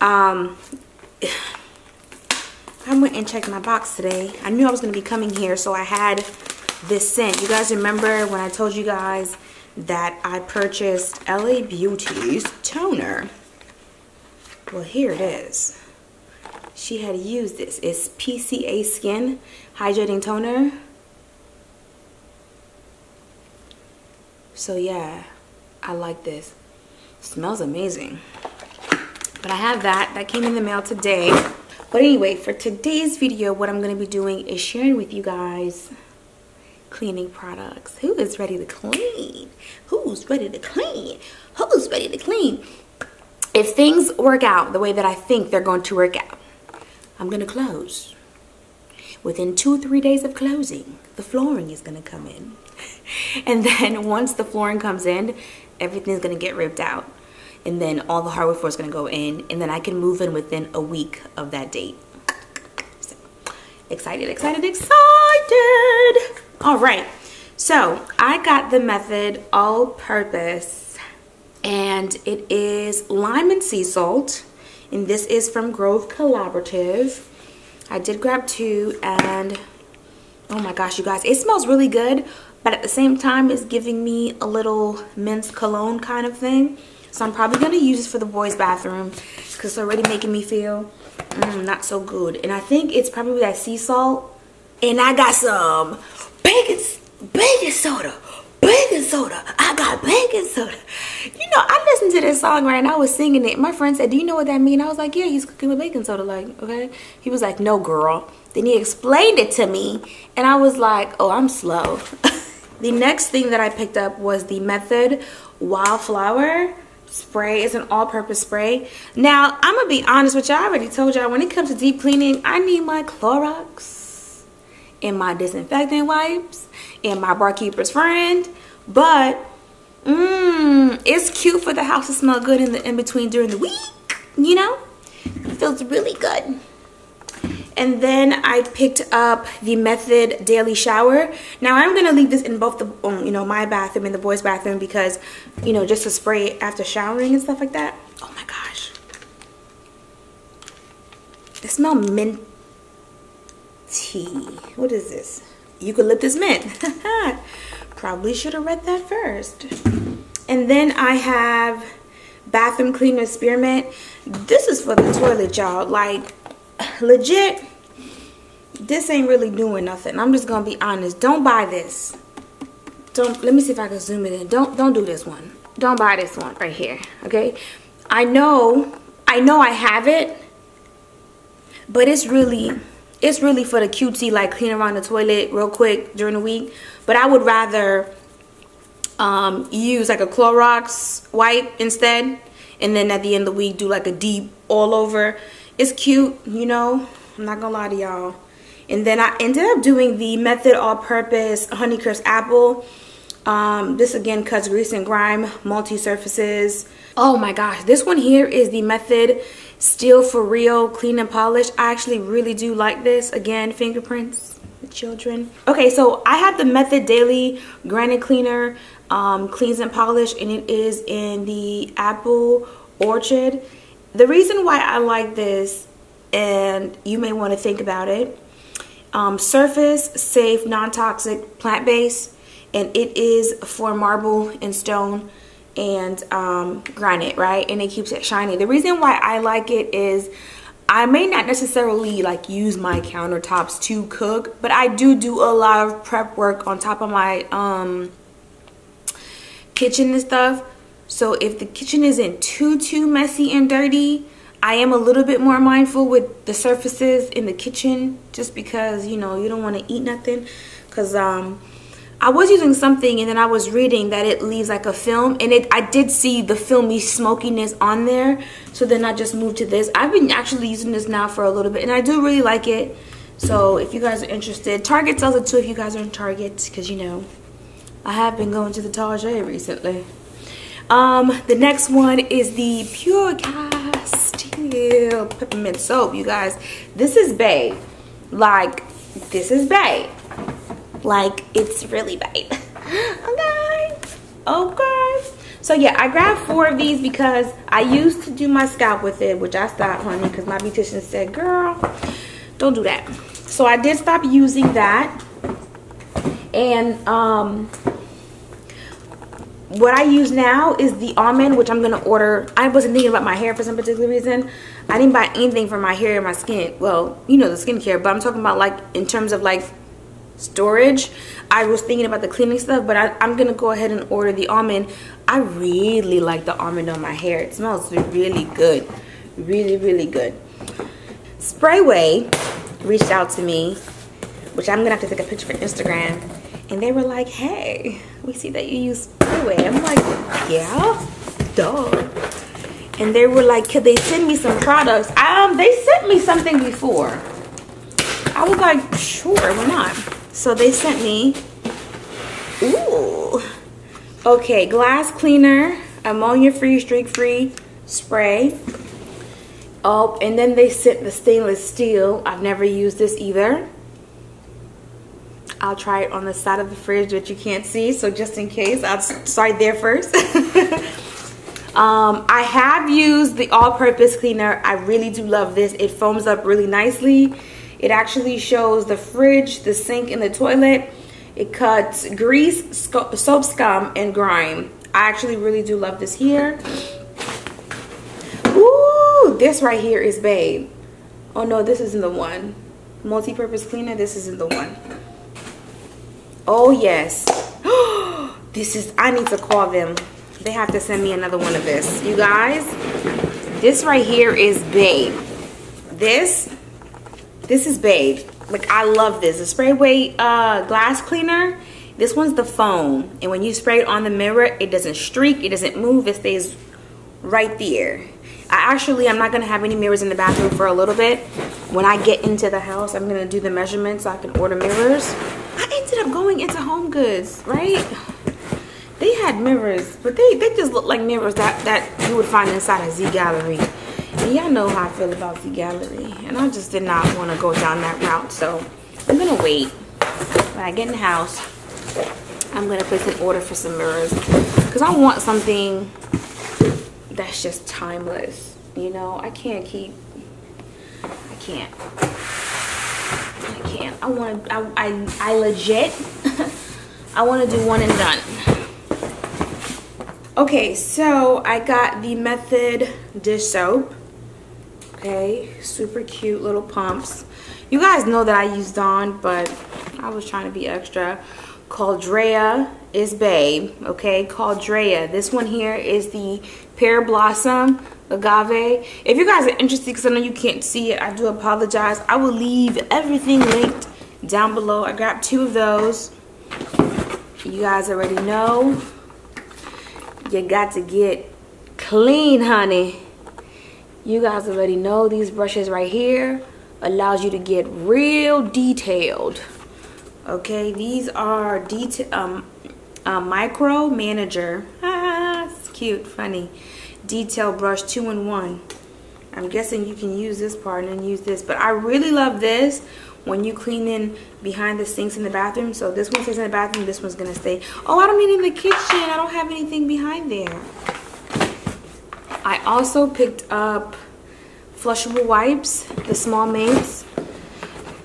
Um, I went and checked my box today. I knew I was going to be coming here, so I had this scent. You guys remember when I told you guys that I purchased LA Beauty's toner? Well, here it is. She had used this. It's PCA Skin Hydrating Toner. So yeah, I like this. Smells amazing. But I have that. That came in the mail today. But anyway, for today's video, what I'm going to be doing is sharing with you guys cleaning products. Who is ready to clean? Who's ready to clean? Who's ready to clean? If things work out the way that I think they're going to work out, I'm going to close. Within two, three days of closing, the flooring is going to come in. and then once the flooring comes in, everything's going to get ripped out and then all the hardwood floor is going to go in and then I can move in within a week of that date. So, excited, excited, excited. All right. So I got the method all purpose and it is lime and sea salt. And this is from Grove Collaborative. I did grab two and oh my gosh, you guys, it smells really good. But at the same time, it's giving me a little men's cologne kind of thing. So I'm probably going to use this for the boys' bathroom because it's already making me feel mm, not so good. And I think it's probably that sea salt. And I got some baking, baking soda. Baking soda. I got baking soda. You know, I listened to this song right and I was singing it. My friend said, do you know what that means? I was like, yeah, he's cooking with baking soda. Like, okay. He was like, no, girl. Then he explained it to me. And I was like, oh, I'm slow. the next thing that I picked up was the Method Wildflower spray. Is an all-purpose spray. Now i'm gonna be honest with y'all. I already told y'all when it comes to deep cleaning i need my clorox and my disinfectant wipes and my barkeeper's friend. But mmm it's cute for the house to smell good in the in between during the week you know? It feels really good and then I picked up the Method Daily Shower. Now I'm gonna leave this in both the, um, you know, my bathroom and the boys' bathroom because, you know, just to spray it after showering and stuff like that. Oh my gosh. It smells minty. What is this? Eucalyptus mint. Probably should have read that first. And then I have bathroom cleaner spearmint. This is for the toilet, y'all. Like, legit this ain't really doing nothing. I'm just gonna be honest. Don't buy this. Don't let me see if i can zoom it in. Don't don't do this one. Don't buy this one right here okay? I know i know i have it but it's really it's really for the cutesy like clean around the toilet real quick during the week. But i would rather um, use like a Clorox wipe instead and then at the end of the week do like a deep all over. It's cute, you know. I'm not gonna lie to y'all. And then I ended up doing the Method All-Purpose Honeycrisp Apple. Um, this again cuts grease and grime, multi-surfaces. Oh my gosh, this one here is the Method Steel for Real Clean and Polish. I actually really do like this. Again, fingerprints, the children. Okay, so I have the Method Daily Granite Cleaner um, Cleans and Polish, and it is in the Apple Orchard the reason why I like this, and you may want to think about it, um, surface safe, non-toxic, plant-based, and it is for marble and stone and um, granite, right? And it keeps it shiny. The reason why I like it is I may not necessarily like use my countertops to cook, but I do do a lot of prep work on top of my um, kitchen and stuff. So if the kitchen isn't too, too messy and dirty, I am a little bit more mindful with the surfaces in the kitchen just because, you know, you don't want to eat nothing. Because um, I was using something and then I was reading that it leaves like a film. And it I did see the filmy smokiness on there. So then I just moved to this. I've been actually using this now for a little bit and I do really like it. So if you guys are interested, Target sells it too if you guys are in Target. Because, you know, I have been going to the Target recently. Um, the next one is the Pure Peppermint Soap, you guys. This is bae. Like, this is bae. Like, it's really bae. okay. Okay. So yeah, I grabbed four of these because I used to do my scalp with it, which I stopped, honey, because my beautician said, girl, don't do that. So I did stop using that. And um, what I use now is the almond, which I'm gonna order. I wasn't thinking about my hair for some particular reason. I didn't buy anything for my hair and my skin. Well, you know the skincare, but I'm talking about like in terms of like storage. I was thinking about the cleaning stuff, but I, am gonna go ahead and order the almond. I really like the almond on my hair. It smells really good, really really good. Sprayway reached out to me, which I'm gonna have to take a picture for Instagram, and they were like, "Hey, we see that you use Sprayway." I'm like, "Yeah, duh." And they were like, "Could they send me some products?" Um, they sent me something before. I was like, "Sure, why not?" So they sent me. Ooh. Okay, glass cleaner, ammonia-free, streak-free spray Oh, and then they sent the stainless steel. I've never used this either. I'll try it on the side of the fridge that you can't see. So just in case, I'll start there first. um, I have used the all-purpose cleaner. I really do love this. It foams up really nicely. It actually shows the fridge, the sink, and the toilet. It cuts grease, soap scum, and grime. I actually really do love this here Ooh, this right here is Babe. Oh no, this isn't the one. Multi-purpose cleaner, this isn't the one. Oh yes. this is, I need to call them. They have to send me another one of this. You guys, this right here is Babe. This, this is Babe. Like I love this. The Sprayway uh, glass cleaner. This one's the foam. And when you spray it on the mirror, it doesn't streak, it doesn't move, it stays right there. I actually, I'm not going to have any mirrors in the bathroom for a little bit. When I get into the house, I'm going to do the measurements so I can order mirrors. Ended up going into Home Goods, right? They had mirrors, but they, they just look like mirrors that, that you would find inside a Z Gallerie. And y'all know how I feel about Z Gallerie. And I just did not want to go down that route. So I'm going to wait. When I get in the house, I'm going to place an order for some mirrors. Because I want something that's just timeless. You know, I can't keep, I can't. I can't. I want to, I, I, I legit, I want to do one and done. Okay, so I got the Method dish soap. Okay, super cute little pumps. You guys know that I used Dawn, but I was trying to be extra. Caldrea is Babe, okay? Caldrea. This one here is the Pear Blossom Agave. If you guys are interested, because I know you can't see it, I do apologize. I will leave everything linked down below. I grabbed two of those. You guys already know. You got to get clean, honey. You guys already know these brushes right here allows you to get real detailed. Okay, these are detail um, micro manager. Ah, cute, funny. Detail brush two in one. I'm guessing you can use this part and then use this, but I really love this when you clean in behind the sinks in the bathroom. So this one stays in the bathroom, this one's gonna stay. Oh, I don't mean in the kitchen. I don't have anything behind there. I also picked up flushable wipes, the small mates.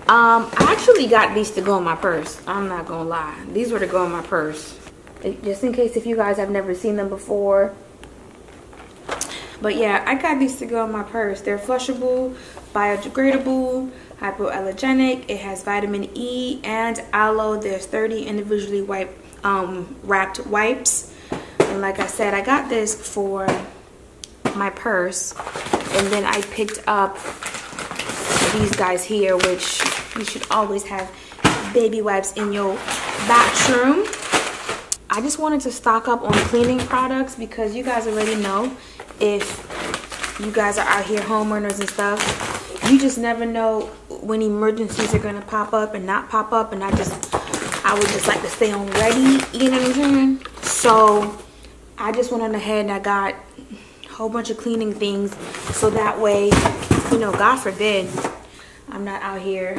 Um, I actually got these to go in my purse. I'm not gonna lie. These were to go in my purse. Just in case if you guys have never seen them before. But yeah, I got these to go in my purse. They're flushable, biodegradable, hypoallergenic. It has vitamin E and aloe. There's 30 individually wipe, um, wrapped wipes. And like I said, I got this for my purse. And then I picked up these guys here, which you should always have baby wipes in your bathroom. I just wanted to stock up on cleaning products because you guys already know if you guys are out here homeowners and stuff, you just never know when emergencies are going to pop up and not pop up. And I just, I would just like to stay on ready, you know what I'm saying? So I just went on ahead and I got a whole bunch of cleaning things so that way, you know, God forbid, I'm not out here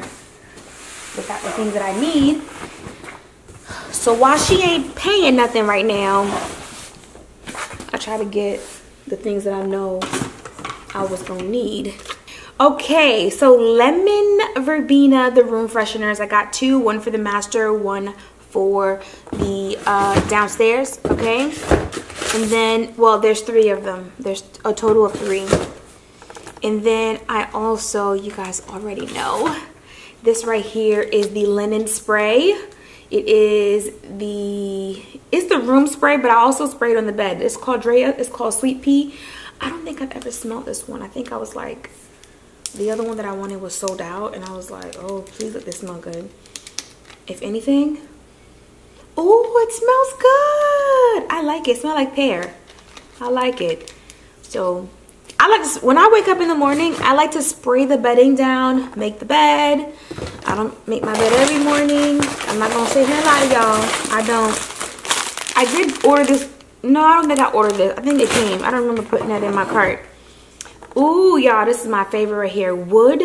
without the things that I need. So while she ain't paying nothing right now, I try to get the things that I know I was gonna need. Okay, so lemon verbena, the room fresheners. I got two, one for the master, one for the uh, downstairs, okay? And then, well, there's three of them. There's a total of three. And then I also, you guys already know, this right here is the linen spray. It is the, it's the room spray, but I also sprayed on the bed. It's Caldrea, it's called Sweet Pea. I don't think I've ever smelled this one. I think I was like, the other one that I wanted was sold out. And I was like, oh, please let this smell good. If anything, oh, it smells good. I like it. it smells like pear. I like it. So I like to, when I wake up in the morning, I like to spray the bedding down, make the bed. I don't make my bed every morning. I'm not gonna sit here and lie to y'all. I don't. I did order this. No, I don't think I ordered this. I think it came. I don't remember putting that in my cart. Ooh, y'all, this is my favorite right here. Wood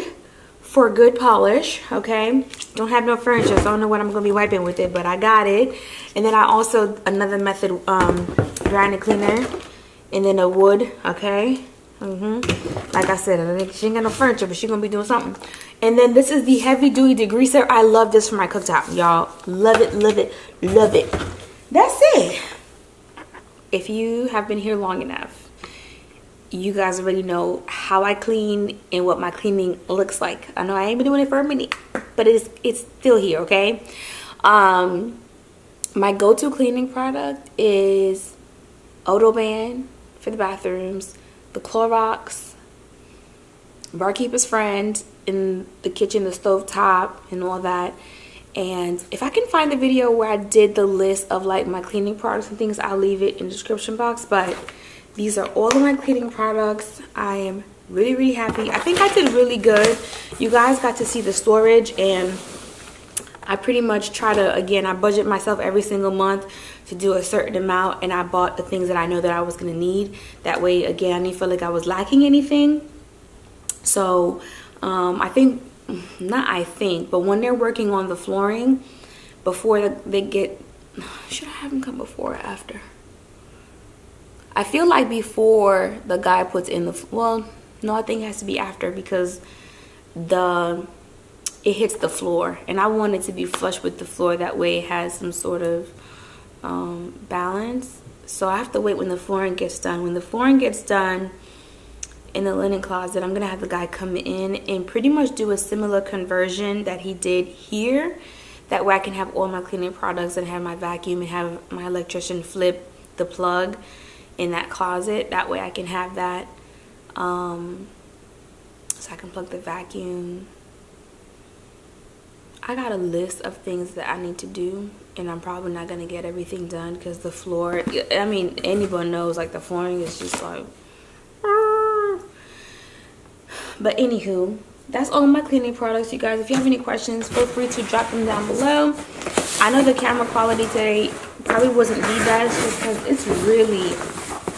for good polish, okay? Don't have no furniture, so I don't know what I'm gonna be wiping with it, but I got it. And then I also, another method, um, drying cleaner. And then a wood, okay? Mm-hmm. Like I said, she ain't got no furniture, but she gonna be doing something. And then this is the heavy duty degreaser. I love this for my cooktop, y'all. Love it, love it, love it. That's it. If you have been here long enough, you guys already know how I clean and what my cleaning looks like. I know I ain't been doing it for a minute, but it's it's still here, okay? Um, my go-to cleaning product is Odoban for the bathrooms the Clorox, Barkeeper's Friend in the kitchen, the stove top, and all that. And if I can find the video where I did the list of like my cleaning products and things, I'll leave it in the description box. But these are all of my cleaning products. I am really, really happy. I think I did really good. You guys got to see the storage and I pretty much try to, again, I budget myself every single month to do a certain amount and I bought the things that I know that I was going to need. That way, again, I didn't feel like I was lacking anything. So, um, I think, not I think, but when they're working on the flooring, before they get, should I have them come before or after? I feel like before the guy puts in the, well, no, I think it has to be after because the it hits the floor and I want it to be flush with the floor that way it has some sort of um, balance. So I have to wait when the flooring gets done. When the flooring gets done in the linen closet I'm gonna have the guy come in and pretty much do a similar conversion that he did here. That way I can have all my cleaning products and have my vacuum and have my electrician flip the plug in that closet. That way I can have that um, so I can plug the vacuum I got a list of things that I need to do and I'm probably not going to get everything done because the floor, I mean, anyone knows like the flooring is just like, ah. but anywho, that's all my cleaning products, you guys. If you have any questions, feel free to drop them down below. I know the camera quality today probably wasn't the best because it's really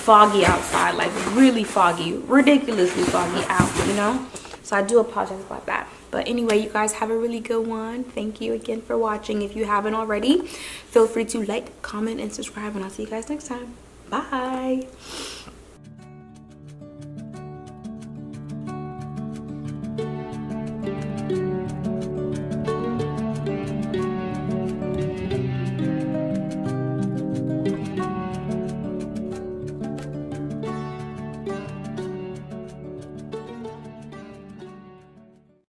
foggy outside, like really foggy, ridiculously foggy out, you know? So I do apologize about that. But anyway, you guys have a really good one. Thank you again for watching. If you haven't already, feel free to like, comment, and subscribe. And I'll see you guys next time. Bye.